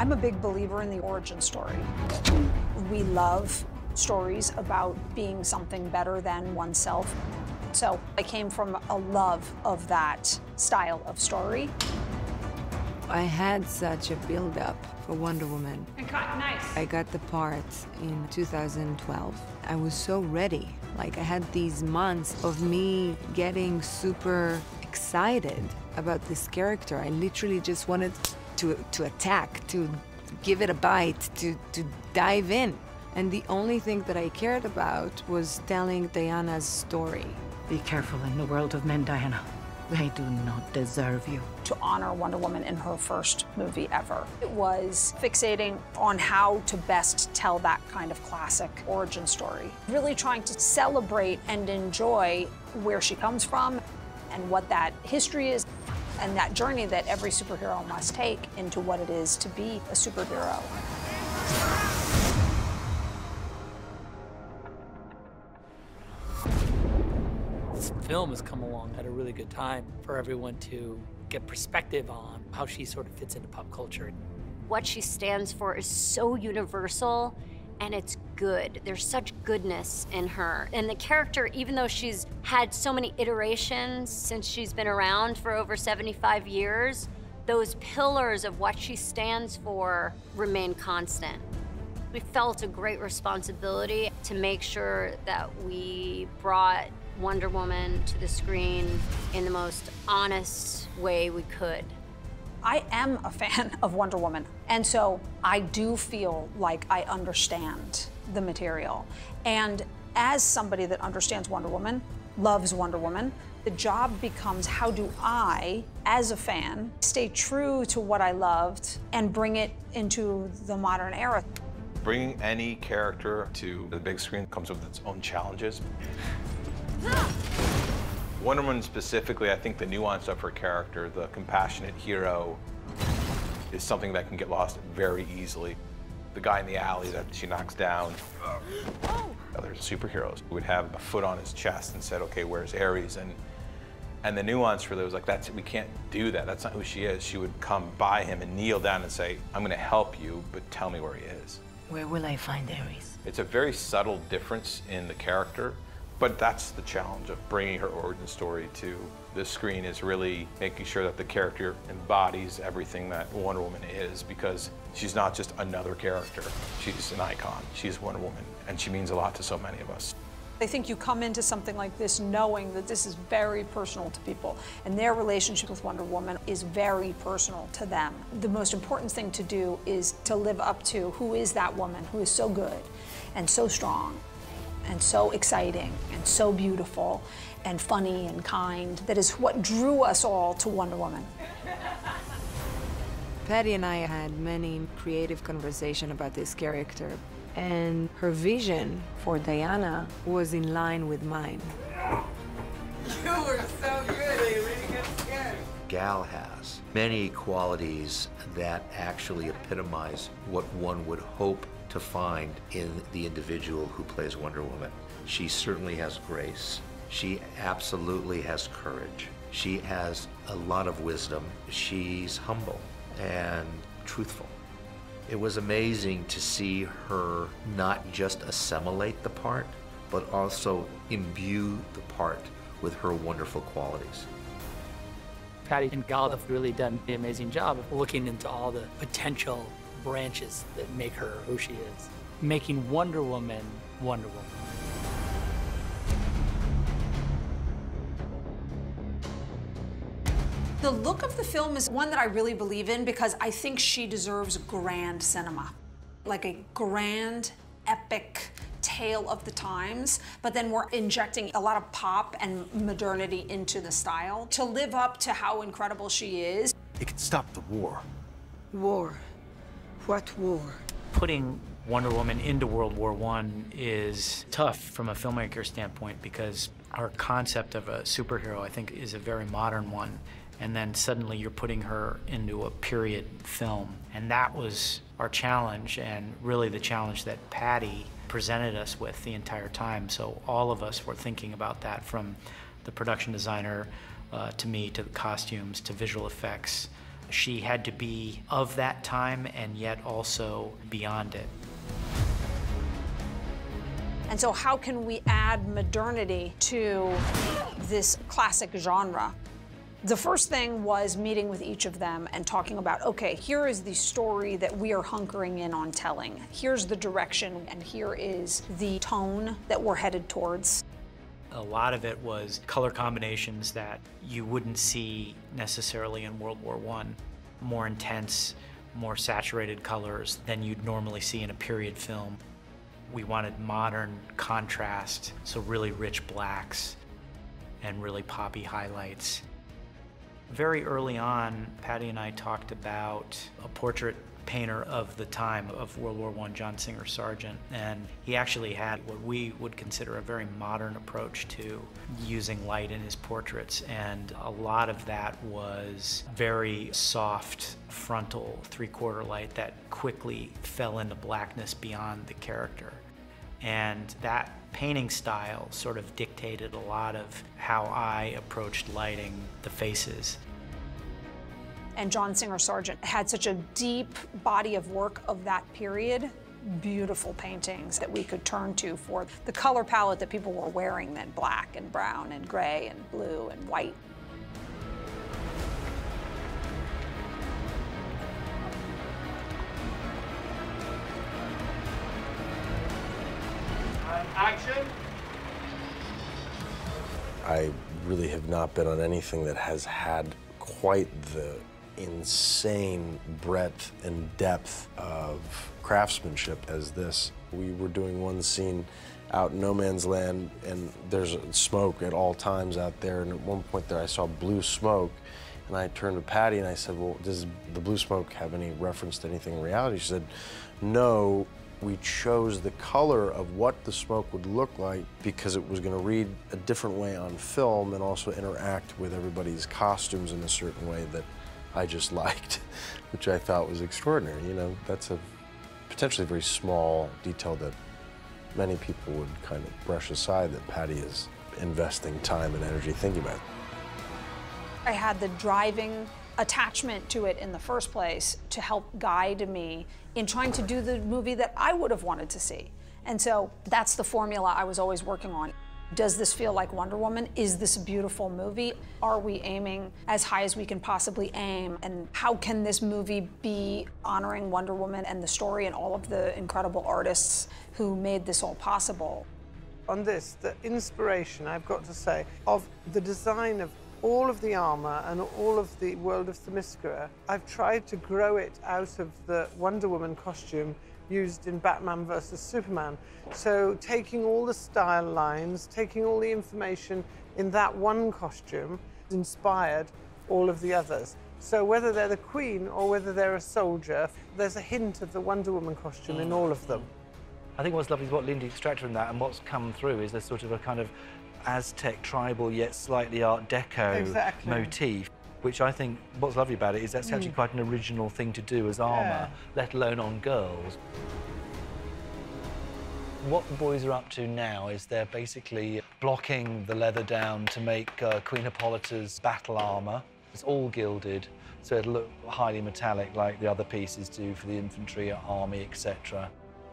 I'm a big believer in the origin story. We love stories about being something better than oneself. So I came from a love of that style of story. I had such a build-up for Wonder Woman. And cut, nice. I got the part in 2012. I was so ready. Like I had these months of me getting super excited about this character. I literally just wanted to, to attack, to give it a bite, to, to dive in. And the only thing that I cared about was telling Diana's story. Be careful in the world of men, Diana. They do not deserve you. To honor Wonder Woman in her first movie ever. It was fixating on how to best tell that kind of classic origin story. Really trying to celebrate and enjoy where she comes from and what that history is and that journey that every superhero must take into what it is to be a superhero. This film has come along at a really good time for everyone to get perspective on how she sort of fits into pop culture. What she stands for is so universal and it's good. There's such goodness in her. And the character, even though she's had so many iterations since she's been around for over 75 years, those pillars of what she stands for remain constant. We felt a great responsibility to make sure that we brought Wonder Woman to the screen in the most honest way we could. I am a fan of Wonder Woman, and so I do feel like I understand the material. And as somebody that understands Wonder Woman, loves Wonder Woman, the job becomes how do I, as a fan, stay true to what I loved and bring it into the modern era. Bringing any character to the big screen comes with its own challenges. Wonder Woman specifically, I think the nuance of her character, the compassionate hero, is something that can get lost very easily. The guy in the alley that she knocks down, oh. other superheroes would have a foot on his chest and said, okay, where's Ares? And and the nuance for that was like that's we can't do that. That's not who she is. She would come by him and kneel down and say, I'm gonna help you, but tell me where he is. Where will I find Ares? It's a very subtle difference in the character, but that's the challenge of bringing her origin story to the screen is really making sure that the character embodies everything that Wonder Woman is because she's not just another character. She's an icon. She's Wonder Woman, and she means a lot to so many of us. I think you come into something like this knowing that this is very personal to people, and their relationship with Wonder Woman is very personal to them. The most important thing to do is to live up to who is that woman who is so good and so strong and so exciting and so beautiful and funny and kind. That is what drew us all to Wonder Woman. Patty and I had many creative conversation about this character, and her vision for Diana was in line with mine. You were so good, Haley. Get scared. Gal has many qualities that actually epitomize what one would hope to find in the individual who plays Wonder Woman. She certainly has grace. She absolutely has courage. She has a lot of wisdom. She's humble and truthful. It was amazing to see her not just assimilate the part, but also imbue the part with her wonderful qualities. Patty and Gal have really done the amazing job of looking into all the potential branches that make her who she is, making Wonder Woman Wonder Woman. The look of the film is one that I really believe in because I think she deserves grand cinema. Like a grand, epic tale of the times, but then we're injecting a lot of pop and modernity into the style to live up to how incredible she is. It can stop the war. War. What war? Putting Wonder Woman into World War I is tough from a filmmaker standpoint because our concept of a superhero, I think, is a very modern one. And then suddenly you're putting her into a period film. And that was our challenge, and really the challenge that Patty presented us with the entire time. So all of us were thinking about that from the production designer uh, to me, to the costumes, to visual effects, she had to be of that time and yet also beyond it. And so, how can we add modernity to this classic genre? The first thing was meeting with each of them and talking about okay, here is the story that we are hunkering in on telling. Here's the direction, and here is the tone that we're headed towards. A lot of it was color combinations that you wouldn't see necessarily in World War I. More intense, more saturated colors than you'd normally see in a period film. We wanted modern contrast, so really rich blacks and really poppy highlights. Very early on, Patty and I talked about a portrait painter of the time of World War I, John Singer Sargent, and he actually had what we would consider a very modern approach to using light in his portraits, and a lot of that was very soft frontal three-quarter light that quickly fell into blackness beyond the character. And that painting style sort of dictated a lot of how I approached lighting the faces. And John Singer Sargent had such a deep body of work of that period, beautiful paintings that we could turn to for the color palette that people were wearing then black and brown and gray and blue and white. Have not been on anything that has had quite the insane breadth and depth of craftsmanship as this. We were doing one scene out in no man's land and there's smoke at all times out there and at one point there I saw blue smoke and I turned to Patty and I said, well, does the blue smoke have any reference to anything in reality? She said, no, we chose the color of what the smoke would look like because it was going to read a different way on film and also interact with everybody's costumes in a certain way that I just liked, which I thought was extraordinary. You know, that's a potentially very small detail that many people would kind of brush aside that Patty is investing time and energy thinking about. I had the driving attachment to it in the first place to help guide me in trying to do the movie that I would have wanted to see. And so that's the formula I was always working on. Does this feel like Wonder Woman? Is this a beautiful movie? Are we aiming as high as we can possibly aim? And how can this movie be honoring Wonder Woman and the story and all of the incredible artists who made this all possible? On this, the inspiration, I've got to say, of the design of all of the armor and all of the world of Themyscira, I've tried to grow it out of the Wonder Woman costume used in Batman versus Superman. So taking all the style lines, taking all the information in that one costume inspired all of the others. So whether they're the queen or whether they're a soldier, there's a hint of the Wonder Woman costume in mm. all of them. I think what's lovely is what Lindy extracted from that and what's come through is there's sort of a kind of Aztec tribal yet slightly Art Deco exactly. motif. Which I think what's lovely about it is that's actually Mm. quite an original thing to do as armour, Yeah. let alone on girls. What the boys are up to now is they're basically blocking the leather down to make uh, Queen Hippolyta's battle armour. It's all gilded, so it'll look highly metallic like the other pieces do for the infantry, army, etc.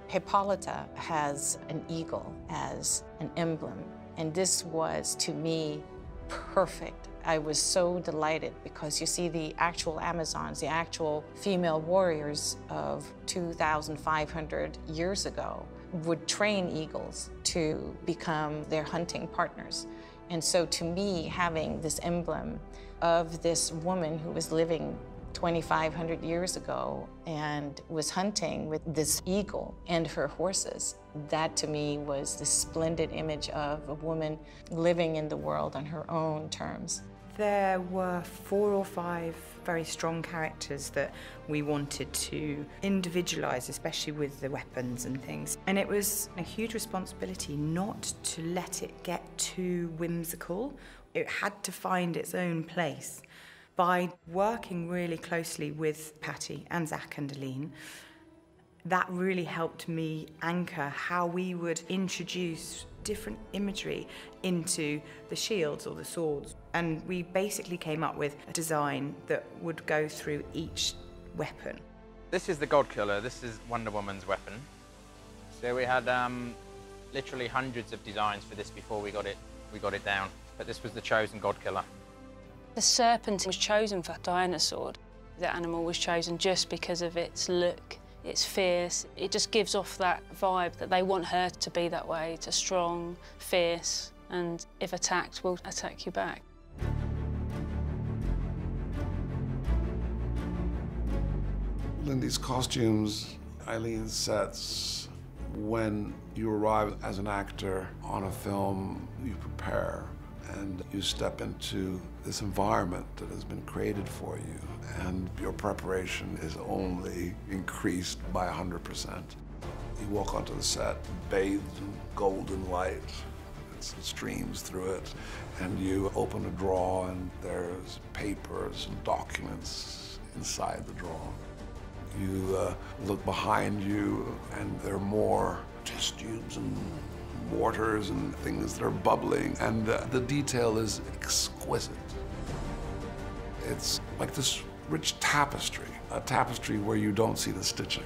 Hippolyta has an eagle as an emblem, and this was, to me, perfect. I was so delighted because you see the actual Amazons, the actual female warriors of 2,500 years ago would train eagles to become their hunting partners. And so to me, having this emblem of this woman who was living 2,500 years ago and was hunting with this eagle and her horses. That to me was the splendid image of a woman living in the world on her own terms. There were four or five very strong characters that we wanted to individualize, especially with the weapons and things. And it was a huge responsibility not to let it get too whimsical. It had to find its own place. By working really closely with Patty and Zach and Aline, that really helped me anchor how we would introduce different imagery into the shields or the swords. And we basically came up with a design that would go through each weapon. This is the God Killer. This is Wonder Woman's weapon. So we had um, literally hundreds of designs for this before we got it we got it down. But this was the chosen God Killer. The serpent was chosen for sword. The animal was chosen just because of its look. It's fierce. It just gives off that vibe that they want her to be that way, to strong, fierce, and if attacked, will attack you back. Lindy's costumes, Aline's sets, when you arrive as an actor on a film, you prepare and you step into this environment that has been created for you, and your preparation is only increased by 100%. You walk onto the set bathed in golden light, it streams through it, and you open a drawer and there's papers and documents inside the drawer. You uh, look behind you and there are more test tubes and mortars and things that are bubbling, and uh, the detail is exquisite. It's like this rich tapestry, a tapestry where you don't see the stitching.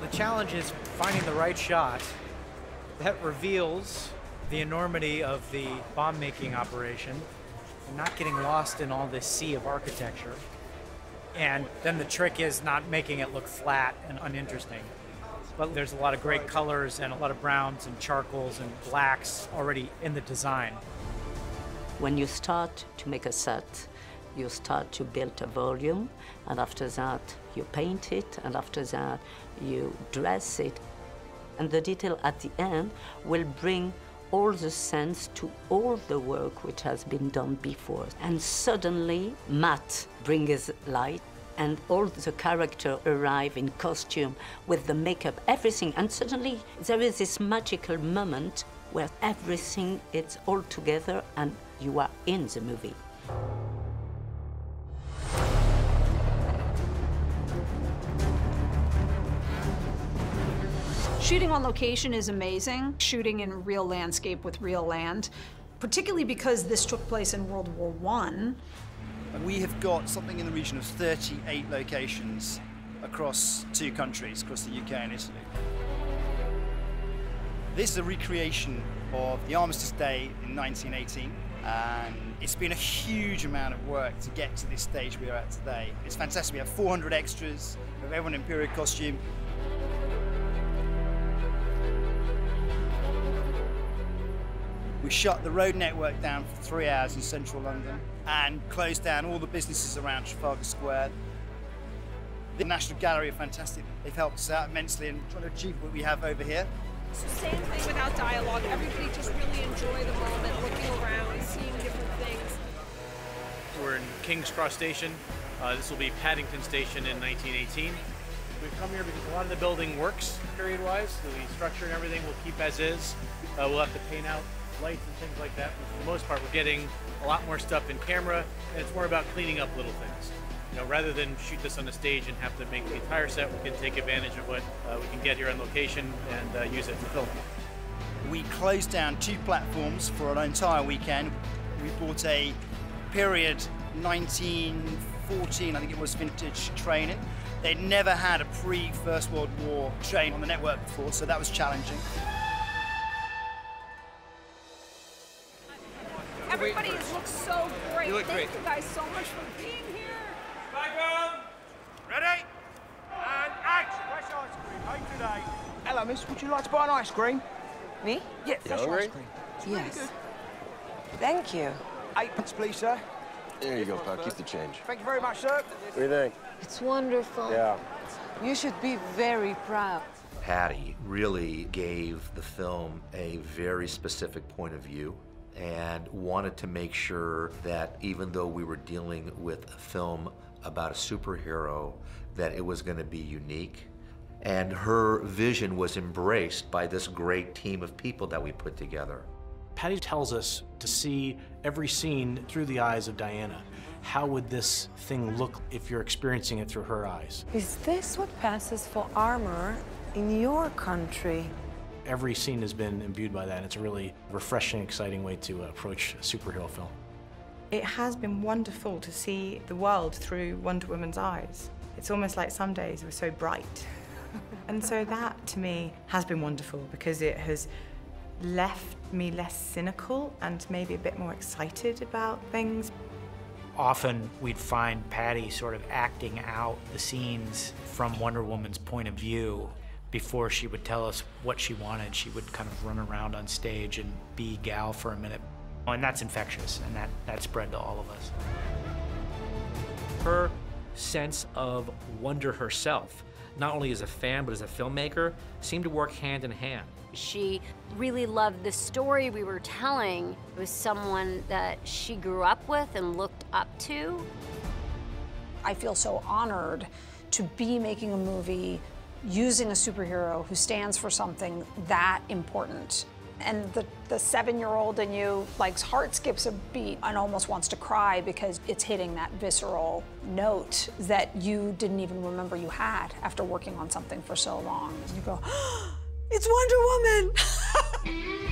The challenge is finding the right shot that reveals the enormity of the bomb making operation and not getting lost in all this sea of architecture. And then the trick is not making it look flat and uninteresting. But there's a lot of great colors and a lot of browns and charcoals and blacks already in the design. When you start to make a set, you start to build a volume, and after that, you paint it, and after that, you dress it. And the detail at the end will bring all the sense to all the work which has been done before. And suddenly, Matt brings light and all the character arrive in costume with the makeup, everything. And suddenly there is this magical moment where everything is all together and you are in the movie. Shooting on location is amazing. Shooting in real landscape with real land, particularly because this took place in World War One. And we have got something in the region of 38 locations across two countries, across the UK and Italy. This is a recreation of the Armistice Day in 1918, and it's been a huge amount of work to get to this stage we are at today. It's fantastic. We have 400 extras, we have everyone in period costume. We shut the road network down for three hours in central London and closed down all the businesses around Trafalgar Square. The National Gallery are fantastic. They've helped us out immensely in trying to achieve what we have over here. It's the same thing without dialogue. Everybody just really enjoy the moment, looking around, seeing different things. We're in King's Cross Station. Uh, this will be Paddington Station in 1918. We've come here because a lot of the building works period-wise. The structure and everything will keep as is. Uh, we'll have to paint out lights and things like that. But for the most part, we're getting a lot more stuff in camera, and it's more about cleaning up little things. You know, rather than shoot this on a stage and have to make the entire set, we can take advantage of what uh, we can get here on location and uh, use it for film. We closed down two platforms for an entire weekend. We bought a period 1914, I think it was, vintage training. They'd never had a pre-First World War train on the network before, so that was challenging. Everybody looks so great. You look Thank great. you guys so much for being here. Background. Ready? And action. Fresh ice cream, made today. Hello, miss. Would you like to buy an ice cream? Me? Yeah, fresh hungry? ice cream. It's Yes. really good. Thank you. Eightpence, please, sir. There you go, pal. Keep the change. Thank you very much, sir. What do you think? It's wonderful. Yeah. You should be very proud. Patty really gave the film a very specific point of view and wanted to make sure that even though we were dealing with a film about a superhero, that it was going to be unique. And her vision was embraced by this great team of people that we put together. Patty tells us to see every scene through the eyes of Diana. How would this thing look if you're experiencing it through her eyes? Is this what passes for armor in your country? Every scene has been imbued by that, and it's a really refreshing, exciting way to approach a superhero film. It has been wonderful to see the world through Wonder Woman's eyes. It's almost like some days were so bright. and so that, to me, has been wonderful because it has left me less cynical and maybe a bit more excited about things. Often we'd find Patty sort of acting out the scenes from Wonder Woman's point of view. Before she would tell us what she wanted, she would kind of run around on stage and be Gal for a minute. Oh, and that's infectious, and that, that spread to all of us. Her sense of wonder herself, not only as a fan but as a filmmaker, seemed to work hand in hand. She really loved the story we were telling. It was someone that she grew up with and looked up to. I feel so honored to be making a movie using a superhero who stands for something that important. And the, the seven-year-old in you, like, heart skips a beat and almost wants to cry because it's hitting that visceral note that you didn't even remember you had after working on something for so long. And you go, it's Wonder Woman!